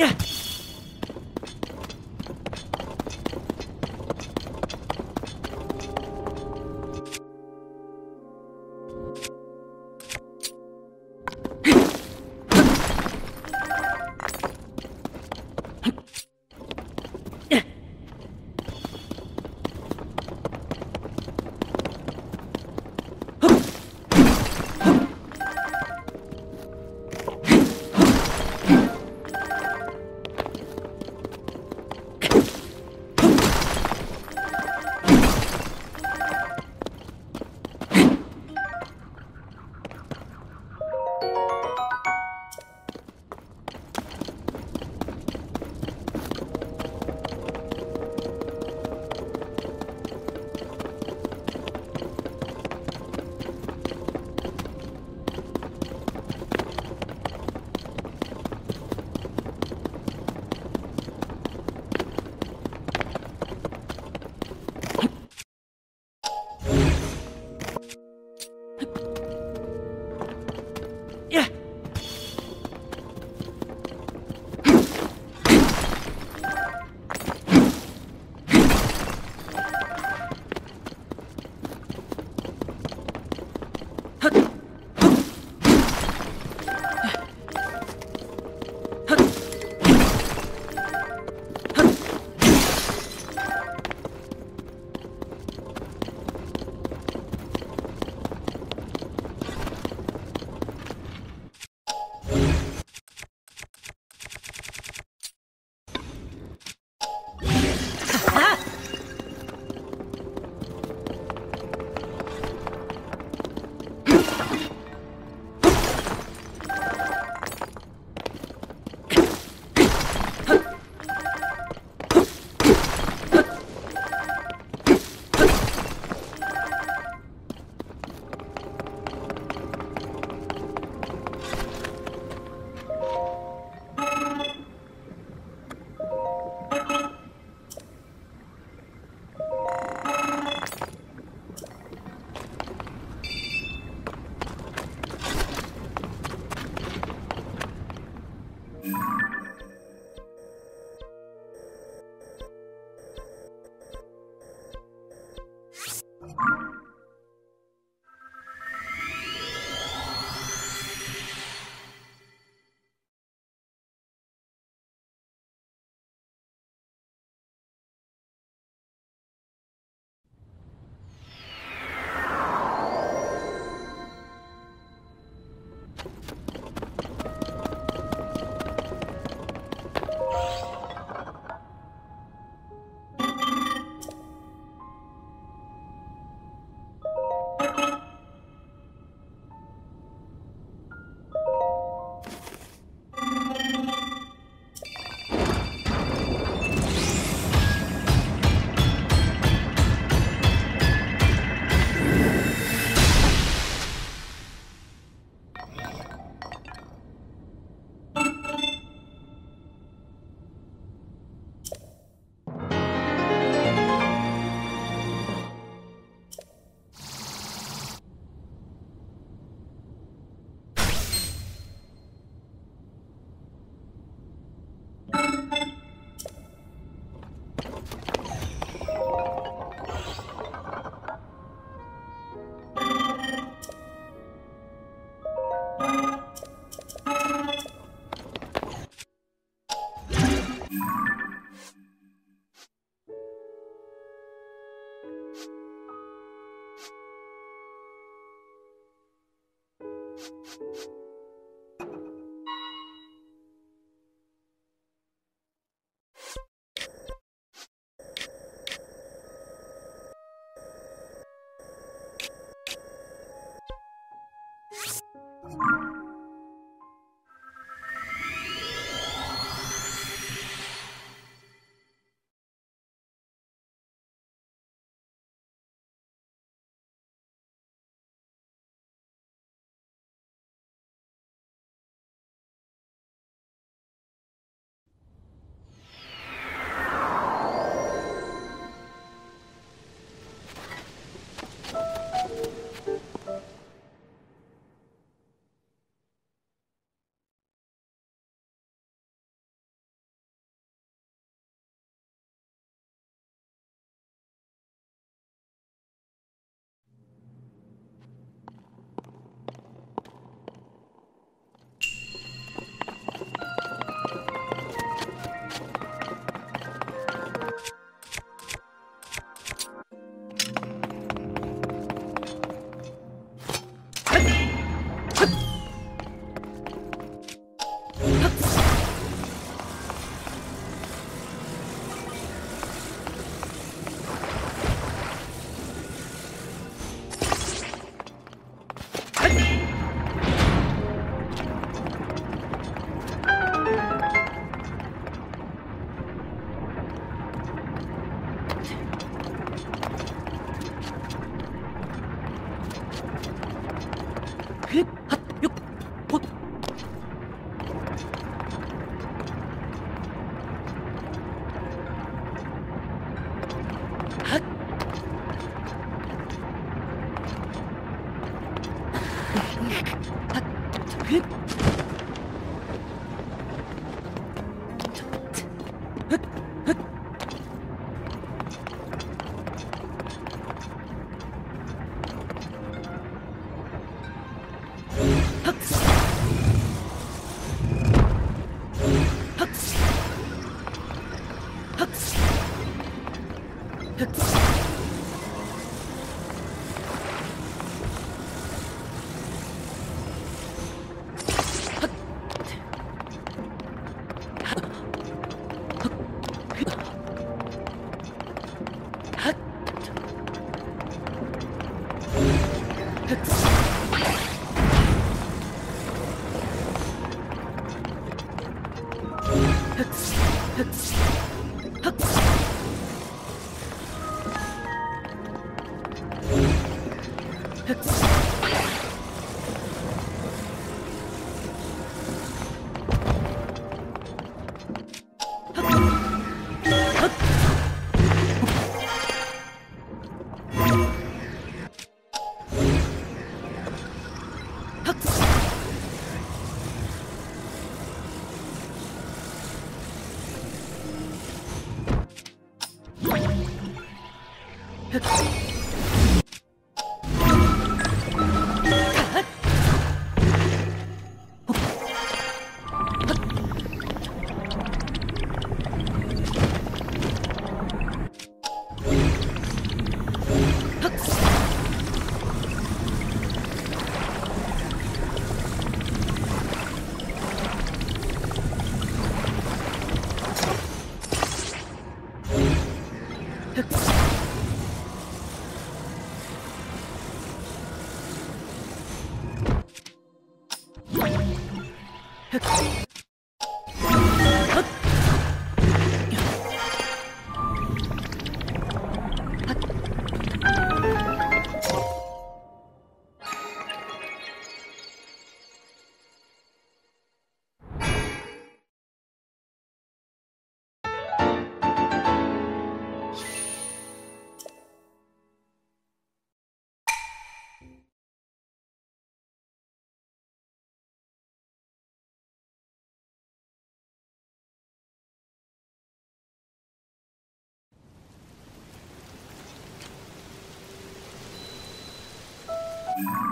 Yeah. you Yeah.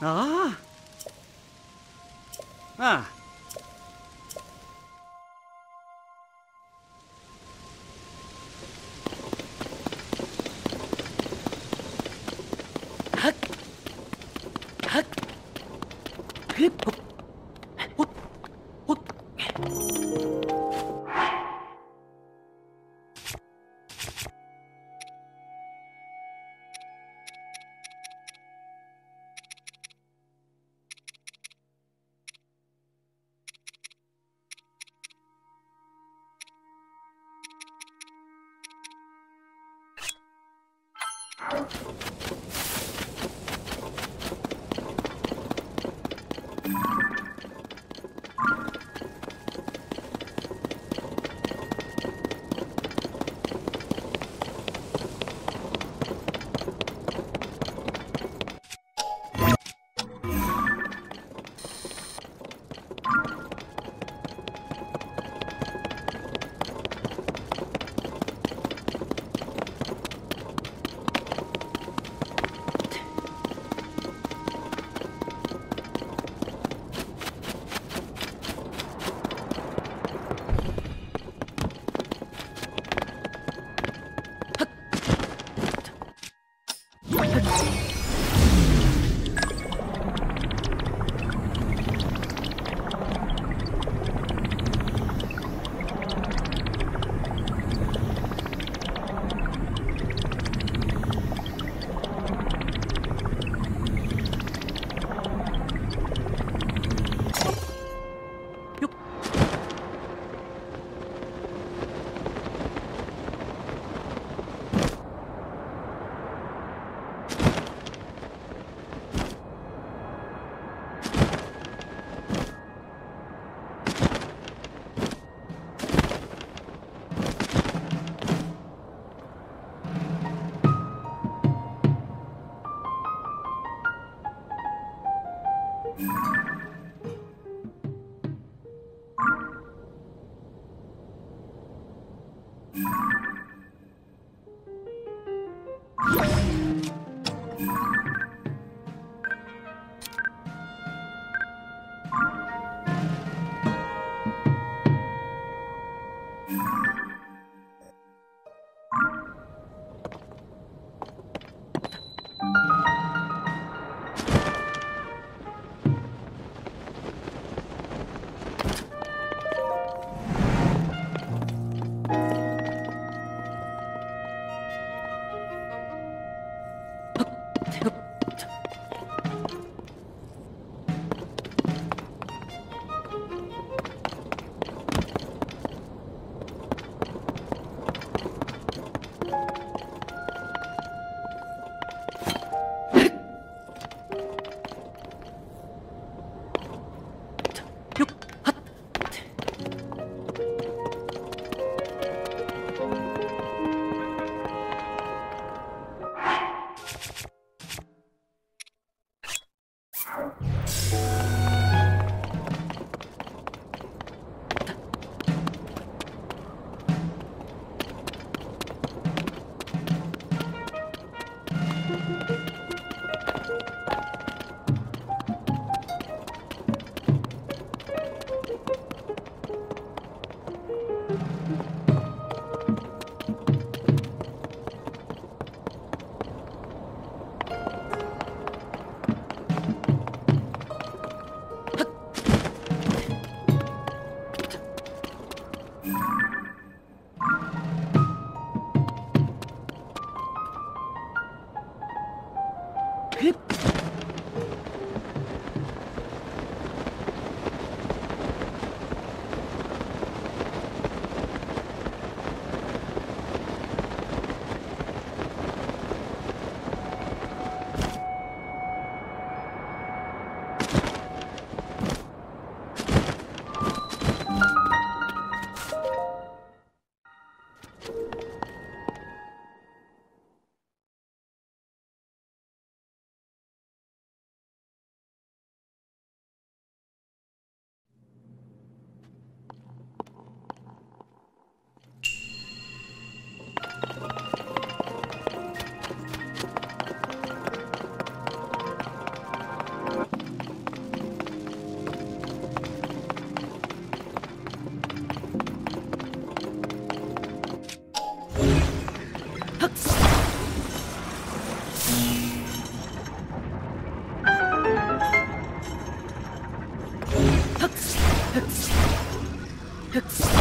ああ Hooks. Hooks.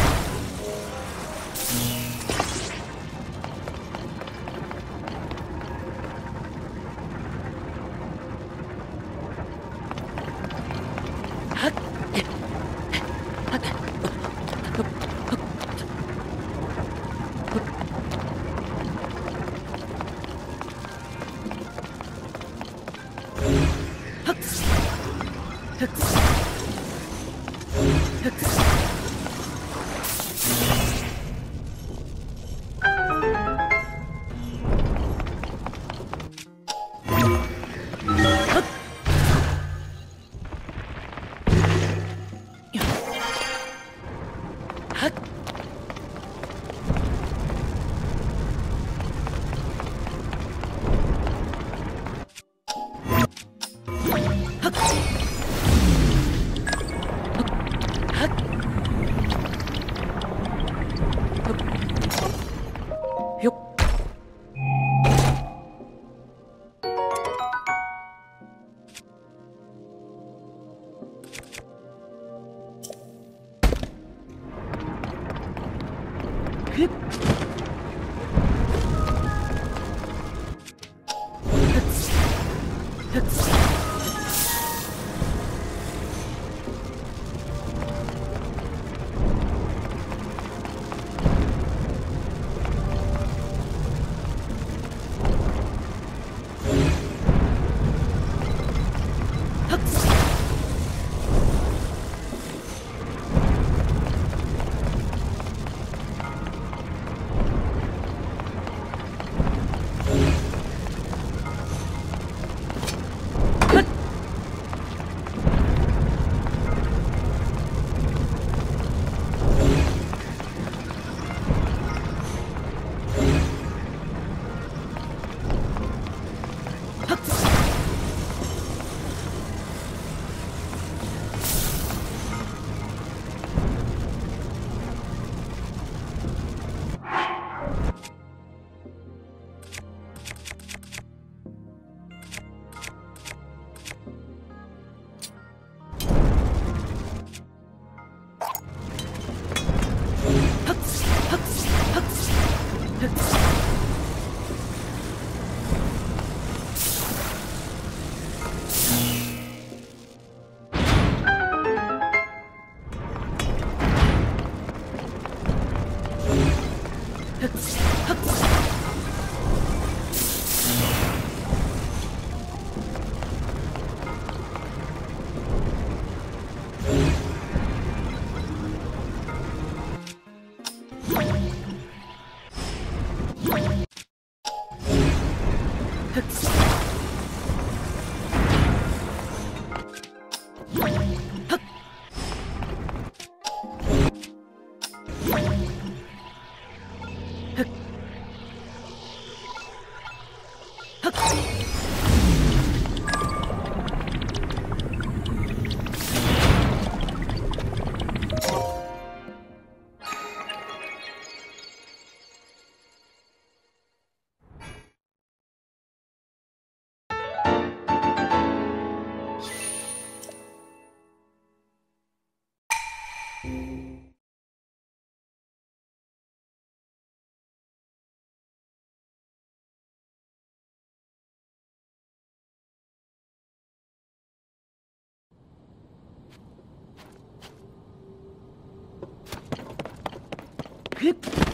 Hup!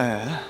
哎。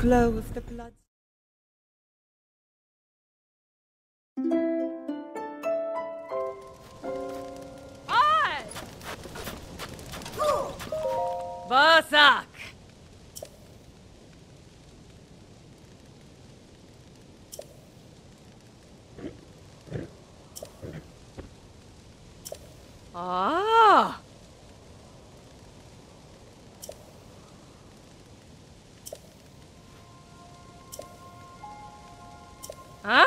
glow of the 啊？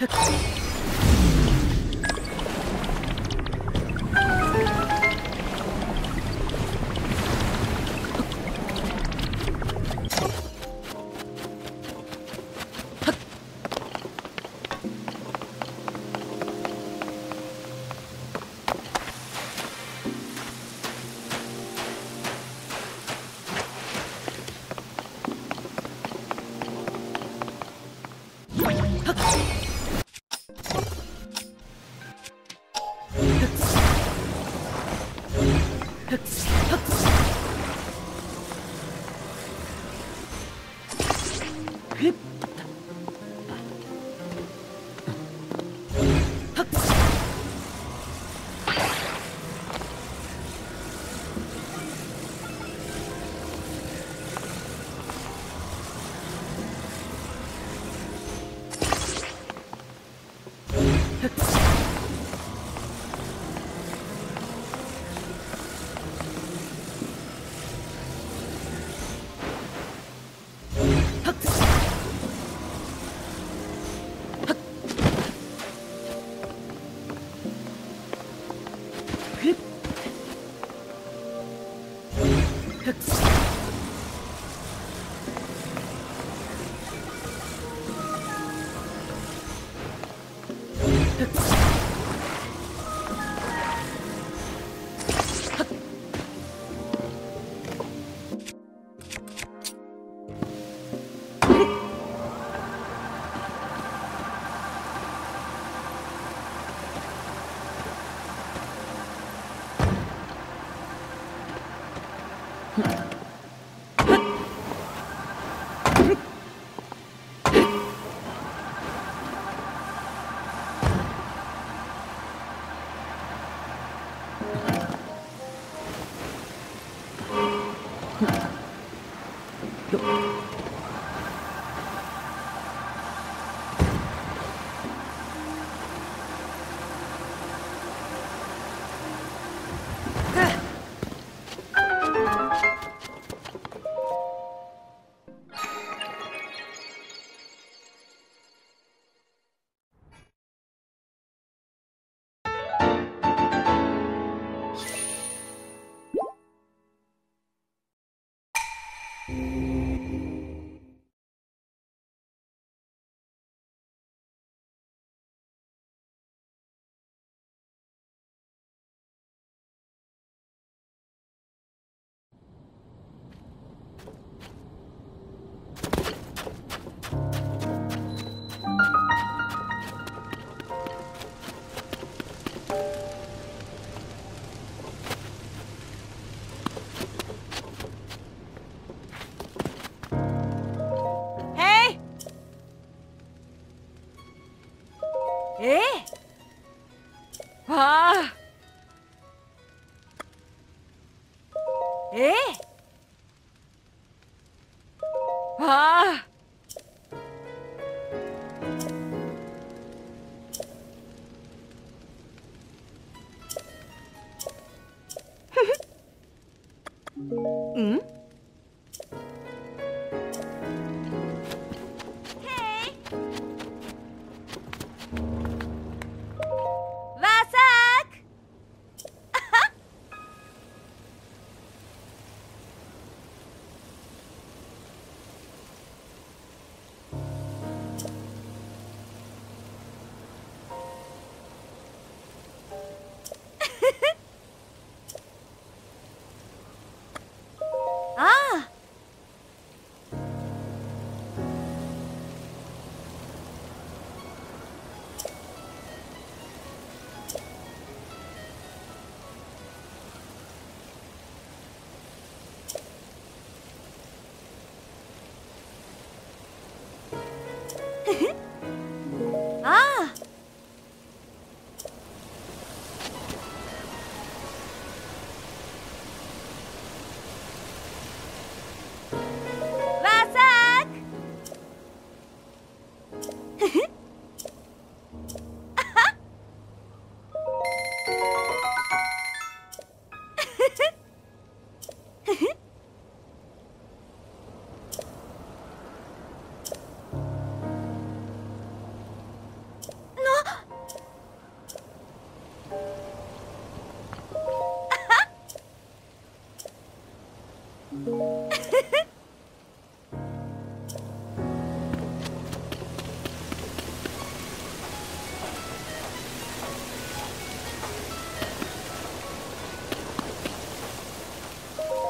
Huh? 啊。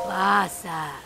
わさ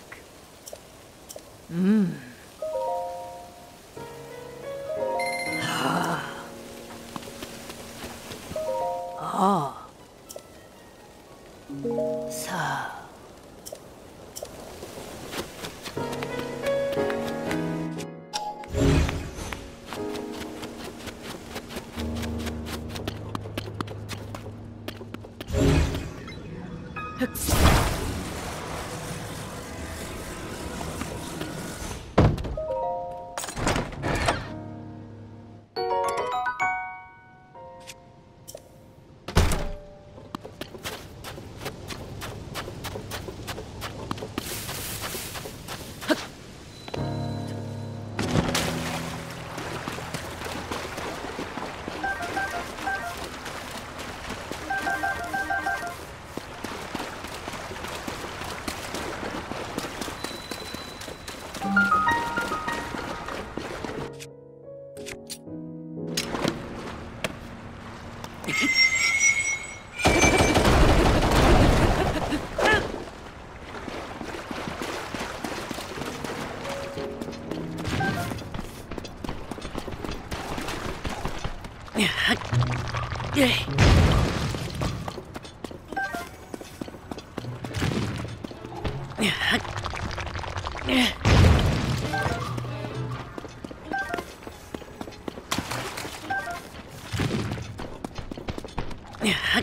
Yeah.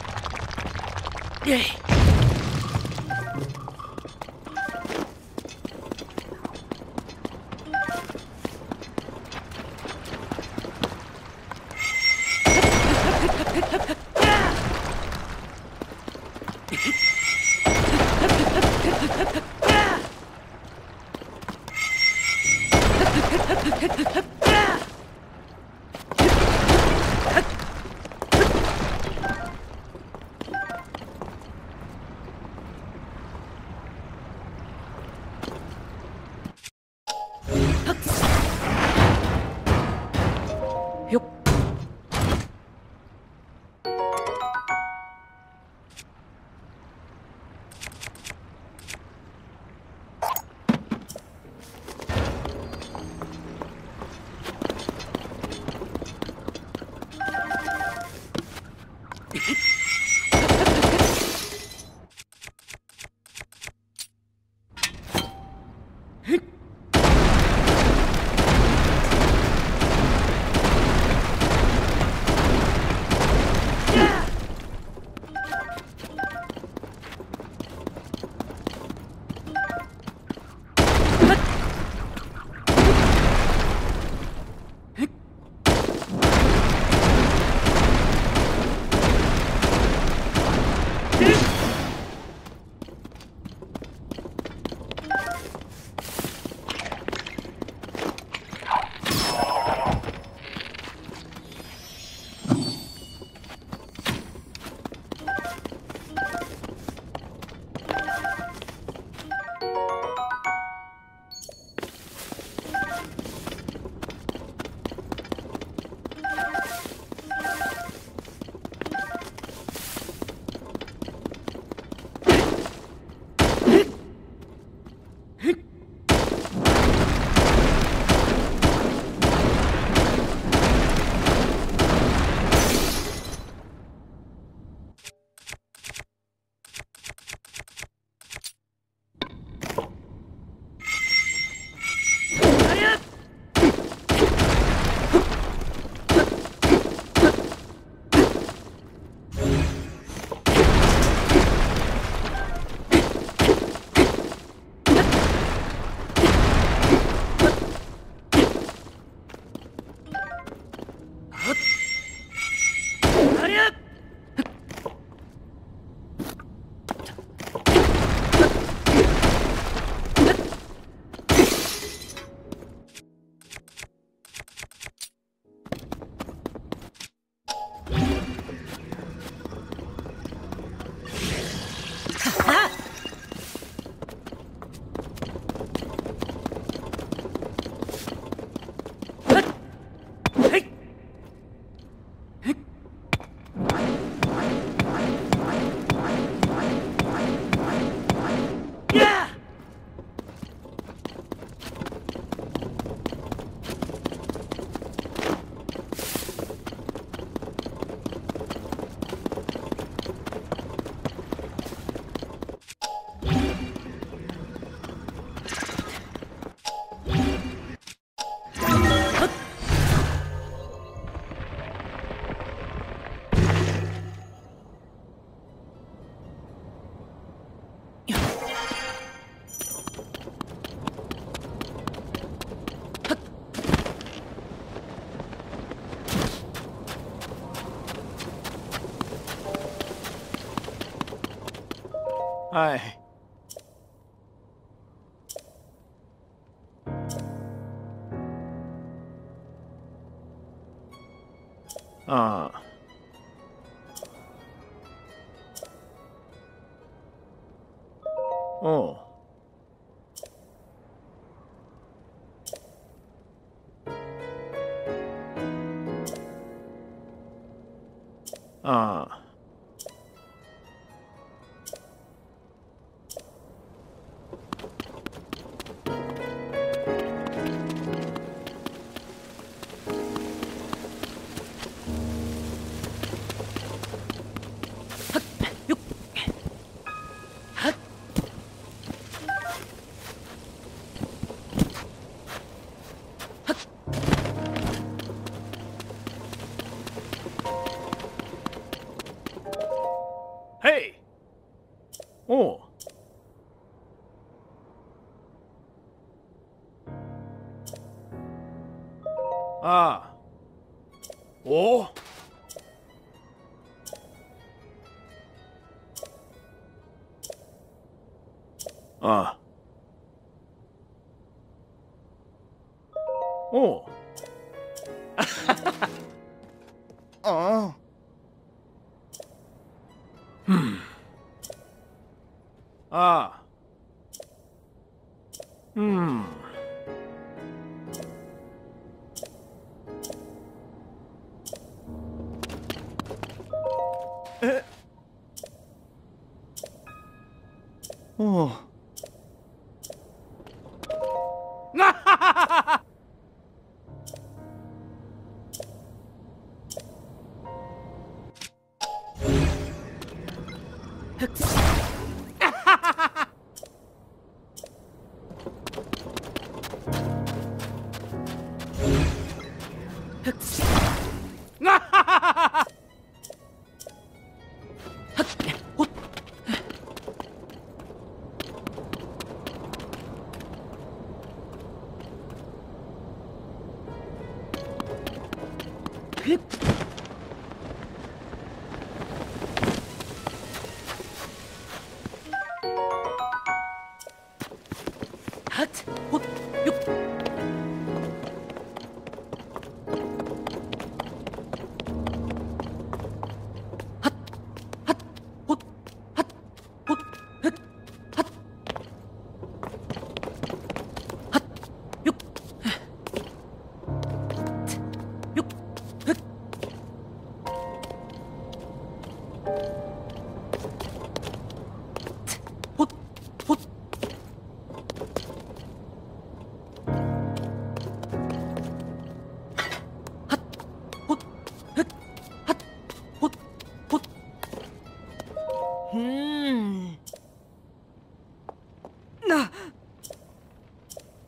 Hi. おああ。おう。ああ。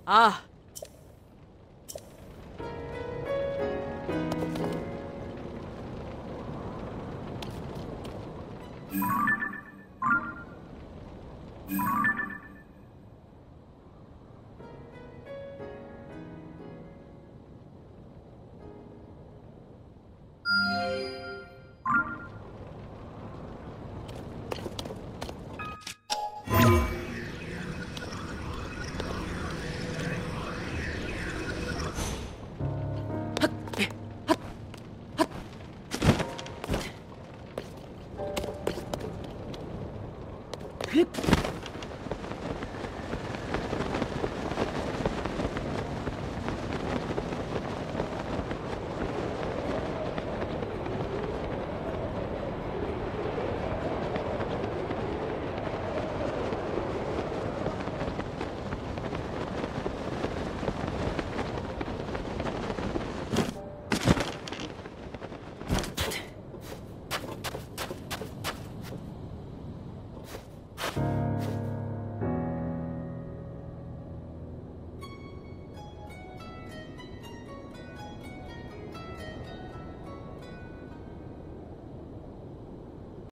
ああ。